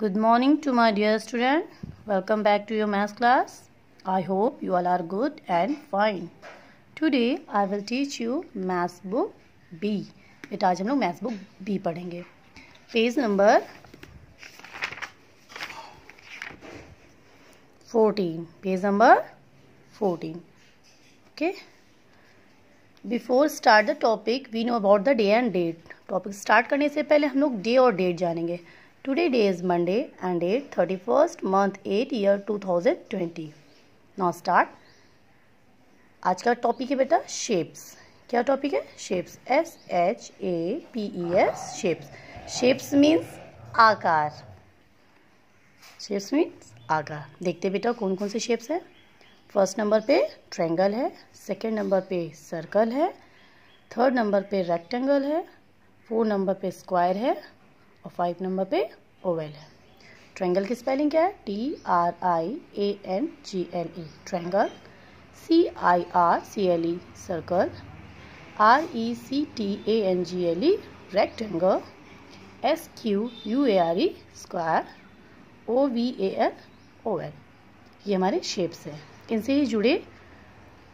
Good morning to my dear student. Welcome back to your math class. I hope you all are good and fine. Today I will teach you math book B. बेटा आज हम लोग maths book B पढ़ेंगे page number fourteen page number fourteen okay before start the topic we know about the day and date topic start करने से पहले हम लोग डे और डेट जानेंगे Monday and date thirty first month eight year two thousand twenty now start आज का topic है बेटा शेप्स क्या टॉपिक है? Shapes S H A P E S shapes shapes means आकार. शेप्स मीन्स आकार. देखते बेटा कौन कौन से शेप्स है? फ़र्स्ट नंबर पे ट्रायंगल है. सेकंड नंबर पे सर्कल है. थर्ड नंबर पे रेक्टेंगल है. फोर नंबर पे स्क्वायर है. और फाइव नंबर पे ओवल है। ट्रायंगल की स्पेलिंग क्या है? T R I A N G L E triangle C I R C L E circle R E C T A N G L E rectangle S Q U A R E square O V A L O L ये हमारे shapes हैं। इनसे ही जुड़े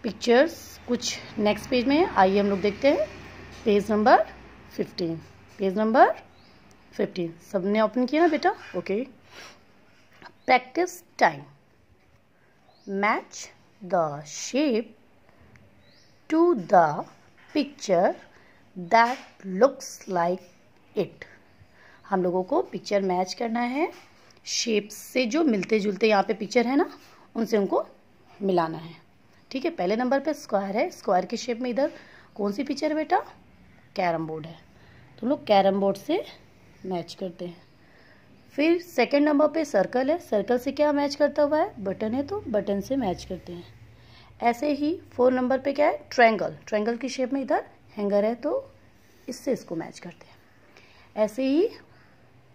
pictures कुछ next page में आइए हम लोग देखते हैं। Page number fifteen page number fifteen सबने ओपन किया ना बेटा? Okay practice time match the shape to the picture that looks like it हम लोगों को पिक्चर मैच करना है। शेप से जो मिलते जुलते यहाँ पे पिक्चर है ना, उनसे उनको मिलाना है। ठीक है? पहले नंबर पे स्क्वायर है। स्क्वायर की शेप में इधर कौन सी पिक्चर है बेटा? कैरम बोर्ड है। तो हम लोग कैरम बोर्ड से मैच करते हैं। फिर सेकंड नंबर पे सर्कल है। सर्कल से क्या मैच करता हुआ है? बटन है तो बटन से मैच करते हैं। ऐसे ही फोर नंबर पे क्या है? ट्रायंगल ट्रायंगल की शेप में इधर हैंगर है तो इससे इसको मैच करते हैं। ऐसे ही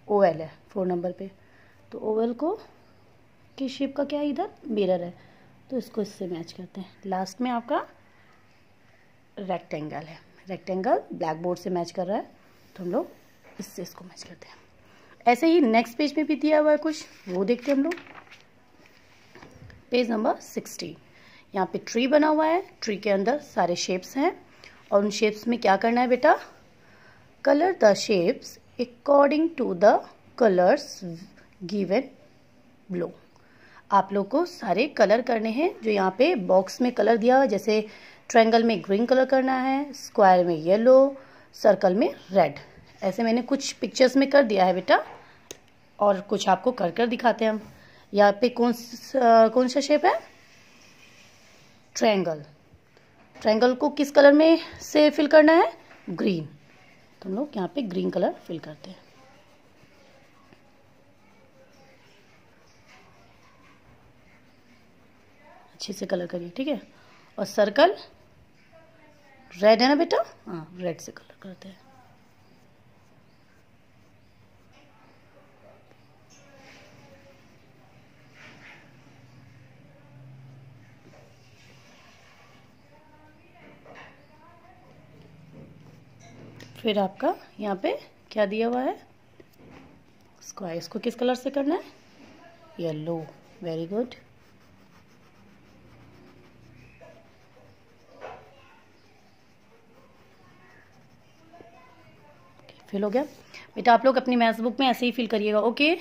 ओवल है फोर नंबर पे। तो ओवल को की शेप का क्या है? इधर मिरर है। तो इसको इससे मैच करते हैं। लास्ट में आपका रेक्टेंगल है। रेक्टेंगल ब्लैक बोर्ड से मैच कर रहा है। तो हम लोग इससे इसको मैच करते हैं। ऐसे ही नेक्स्ट पेज में भी दिया हुआ है कुछ, वो देखते हैं हम लोग। पेज नंबर सिक्सटी यहाँ पे ट्री बना हुआ है ट्री के अंदर सारे शेप्स हैं। और उन शेप्स में क्या करना है बेटा? Colour the shapes according to the colours given below आप लोग को सारे कलर करने हैं, जो यहाँ पे बॉक्स में कलर दिया हुआ जैसे ट्रायंगल में ग्रीन कलर करना है स्क्वायर में येलो सर्कल में रेड ऐसे मैंने कुछ पिक्चर्स में कर दिया है बेटा। और कुछ आपको कर कर दिखाते हैं हम। यहाँ पे कौन सा कौन सा शेप है? ट्रायंगल ट्रायंगल को किस कलर में से फिल करना है? ग्रीन तो हम लोग यहाँ पे ग्रीन कलर फिल करते हैं। अच्छे से कलर करिए, ठीक है? और सर्कल रेड है ना बेटा? हाँ रेड से कलर करते हैं। फिर आपका यहाँ पे क्या दिया हुआ है? स्क्वायर इसको किस कलर से करना है? येलो वेरी गुड फिल हो गया। बेटा, आप लोग अपनी मैथ्स बुक में ऐसे ही फिल करिएगा ओके